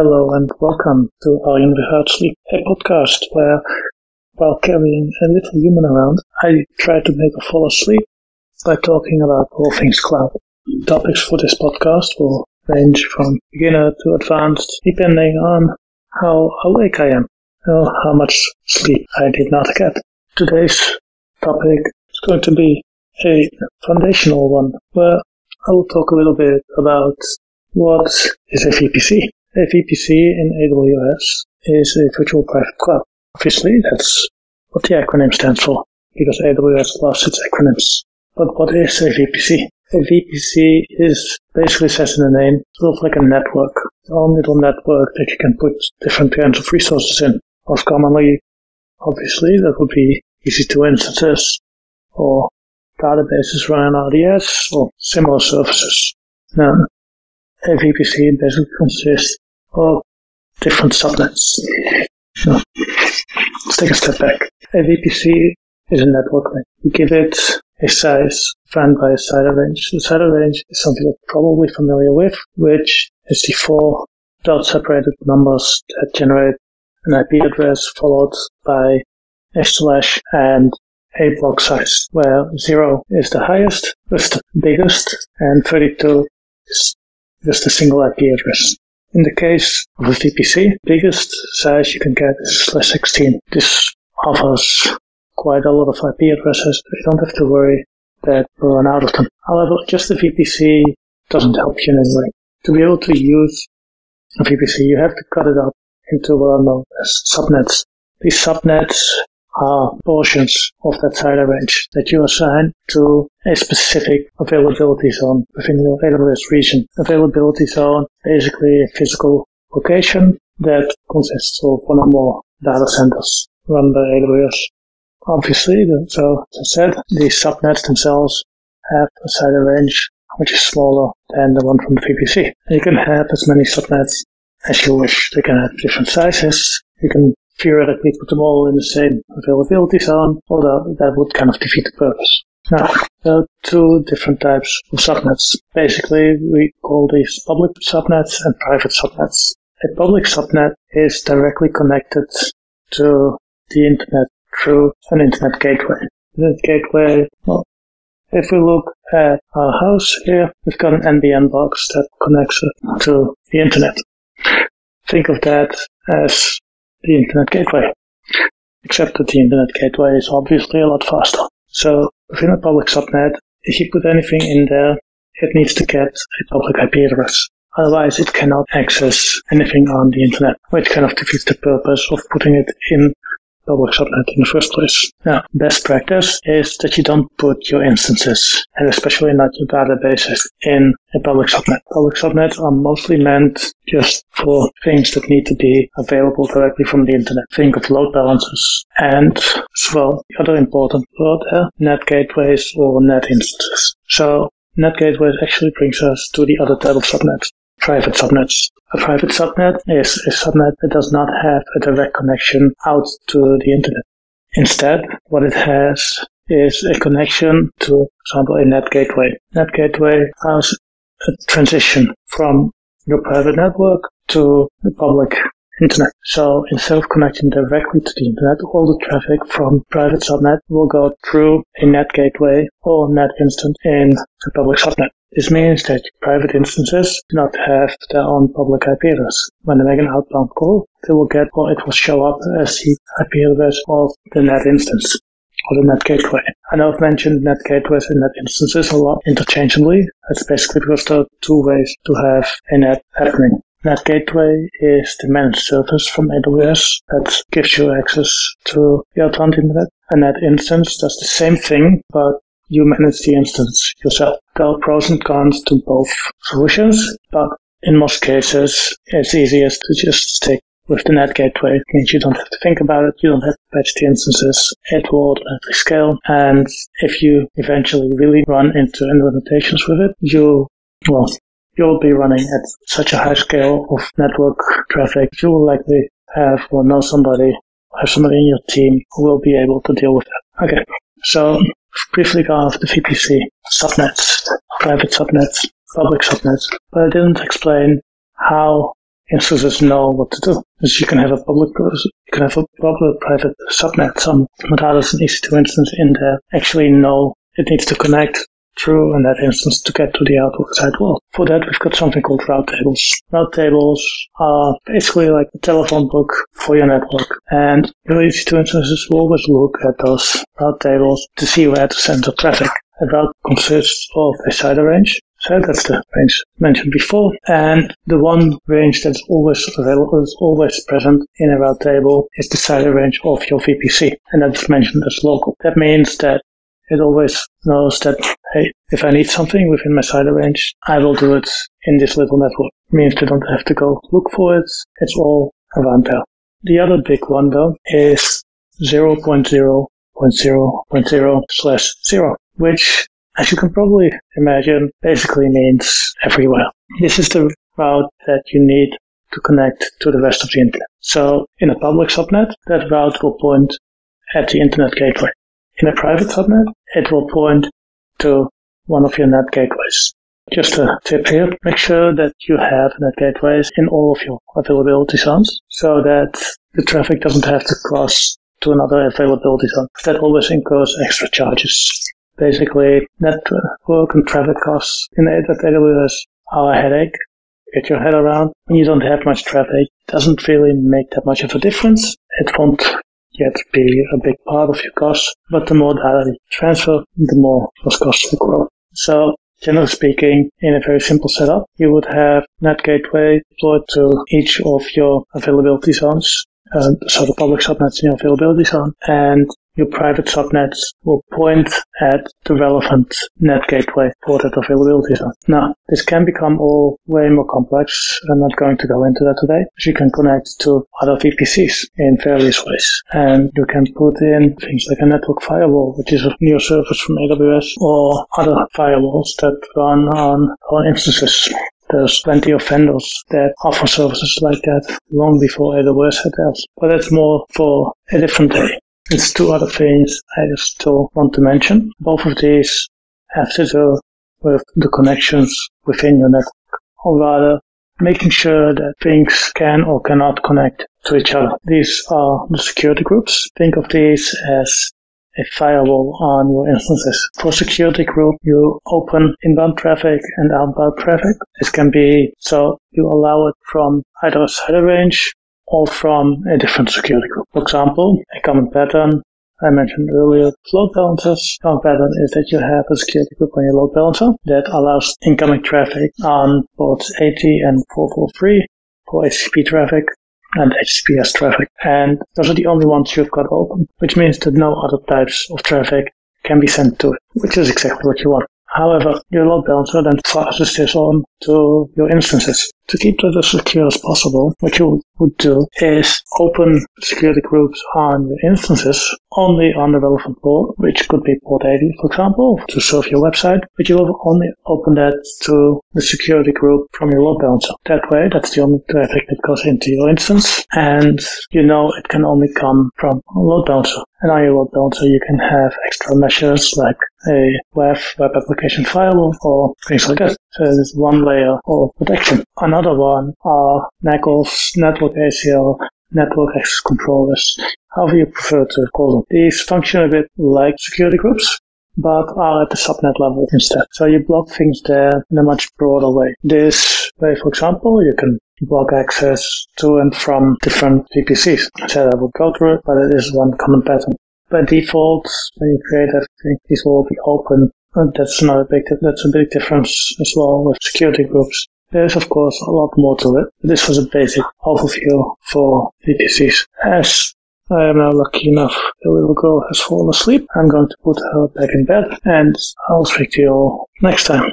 Hello and welcome to Arjen Without Sleep, a podcast where, while carrying a little human around, I try to make her fall asleep by talking about all things cloud. Topics for this podcast will range from beginner to advanced, depending on how awake I am or how much sleep I did not get. Today's topic is going to be a foundational one where I will talk a little bit about what is a VPC. A VPC in AWS is a virtual private cloud. Obviously, that's what the acronym stands for, because AWS loves its acronyms. But what is a VPC? A VPC is basically says in the name, sort of like a network, a little network that you can put different kinds of resources in. Most commonly, obviously, that would be EC2 instances or databases running RDS or similar services. Now, a VPC basically consists of different subnets. So, let's take a step back. A VPC is a network link. You give it a size defined by a CIDR range. The CIDR range is something you're probably familiar with, which is the four dot separated numbers that generate an IP address followed by a slash and a block size, where 0 is the highest, is the biggest, and 32 is just a single IP address. In the case of a VPC, biggest size you can get is slash 16. This offers quite a lot of IP addresses, you don't have to worry that we'll run out of them. However, just a VPC doesn't help you in any way. To be able to use a VPC, you have to cut it up into what are known as subnets. These subnets are portions of that CIDR range that you assign to a specific availability zone within your AWS region. Availability zone basically a physical location that consists of one or more data centers run by AWS. Obviously, so as I said, these subnets themselves have a CIDR range which is smaller than the one from the VPC. You can have as many subnets as you wish. They can have different sizes. You can theoretically put them all in the same availability zone, although that would kind of defeat the purpose. Now, there are two different types of subnets. Basically, we call these public subnets and private subnets. A public subnet is directly connected to the internet through an internet gateway. The gateway, well, if we look at our house here, we've got an NBN box that connects to the internet. Think of that as the Internet Gateway. Except that the Internet Gateway is obviously a lot faster. So within a public subnet, if you put anything in there, it needs to get a public IP address. Otherwise, it cannot access anything on the internet, which kind of defeats the purpose of putting it in public subnet in the first place. Now, best practice is that you don't put your instances, and especially not your databases, in a public subnet. Public subnets are mostly meant just for things that need to be available directly from the internet. Think of load balancers and as well the other important word there, uh, NAT gateways or NAT instances. So NAT gateways actually brings us to the other type of subnets, private subnets. A private subnet is a subnet that does not have a direct connection out to the internet. Instead, what it has is a connection to, for example, a NAT gateway. NAT gateway allows a transition from your private network to the public internet. So instead of connecting directly to the internet, all the traffic from private subnet will go through a NAT gateway or NAT instance in the public subnet. This means that private instances do not have their own public IP address. When they make an outbound call, they will get or it will show up as the IP address of the NAT instance or the NAT gateway. I know I've mentioned NAT gateways and NAT instances a lot interchangeably. That's basically because there are two ways to have a NAT happening. NAT Gateway is the managed service from AWS that gives you access to outbound internet. A NAT instance does the same thing, but you manage the instance yourself. There are pros and cons to both solutions, but in most cases, it's easiest to just stick with the NAT gateway. It means you don't have to think about it, you don't have to patch the instances, it will automatically scale, and if you eventually really run into implementations with it, you, well, you'll be running at such a high scale of network traffic, you will likely have or know somebody, have somebody in your team who will be able to deal with that. Okay, so briefly off the VPC, subnets, private subnets, public subnets, but I didn't explain how instances know what to do. Because you can have a public, you can have a public private subnet. Some Metalis and EC2 instance in there actually know it needs to connect through in that instance to get to the outlook side wall. For that, we've got something called route tables. Route tables are basically like a telephone book for your network. And your EC2 instances will always look at those route tables to see where to send the traffic. A route consists of a CIDR range, so that's the range mentioned before. And the one range that's always available, is always present in a route table is the CIDR range of your VPC. And that's mentioned as local. That means that it always knows that, hey, if I need something within my CIDR range, I will do it in this little network. It means they don't have to go look for it. It's all around there. The other big one though is 0.0.0.0 slash 0, which as you can probably imagine, basically means everywhere. This is the route that you need to connect to the rest of the internet. So in a public subnet, that route will point at the internet gateway. In a private subnet, it will point to one of your NAT gateways. Just a tip here, make sure that you have NAT gateways in all of your availability zones so that the traffic doesn't have to cross to another availability zone. That always incurs extra charges. Basically, network and traffic costs in AWS are a headache. Get your head around. When you don't have much traffic, it doesn't really make that much of a difference. It won't yet be a big part of your costs, but the more data you transfer, the more those costs will grow. So Generally speaking, in a very simple setup, you would have NAT Gateway deployed to each of your availability zones. Uh, so the public subnets in your availability zone, and your private subnets will point at the relevant NAT gateway for that availability zone. Now, this can become all way more complex. I'm not going to go into that today. You can connect to other VPCs in various ways. And you can put in things like a network firewall, which is a new service from AWS, or other firewalls that run on, on instances there's plenty of vendors that offer services like that long before AWS had theirs. But that's more for a different day. There's two other things I still want to mention. Both of these have to do with the connections within your network, or rather, making sure that things can or cannot connect to each other. These are the security groups. Think of these as a firewall on your instances. For security group, you open inbound traffic and outbound traffic. This can be so you allow it from either a CIDR range or from a different security group. For example, a common pattern I mentioned earlier, load balancers. Common pattern is that you have a security group on your load balancer that allows incoming traffic on ports 80 and 443 for HTTP traffic and HTTPS traffic. And those are the only ones you've got open, which means that no other types of traffic can be sent to it, which is exactly what you want. However, your load balancer then passes this on to your instances. To keep that as secure as possible, what you would do is open security groups on your instances only on the relevant port, which could be port 80, for example, to serve your website, but you will only open that to the security group from your load balancer. That way, that's the only traffic that goes into your instance, and you know it can only come from a load balancer. And on your load balancer, you can have extra measures like a web, web application firewall, or things like that. So there's one layer of protection. Another one are NACLs, Network ACL, Network Access Controllers, however you prefer to call them. These function a bit like security groups, but are at the subnet level instead. So you block things there in a much broader way. This way, for example, you can block access to and from different VPCs. I said I will go through it, but it is one common pattern. By default, when you create everything, these will be open that's another big, that's a big difference as well with security groups. There is of course a lot more to it. This was a basic overview for VPCs. As I am now lucky enough the little girl has fallen asleep, I'm going to put her back in bed and I'll speak to you all next time.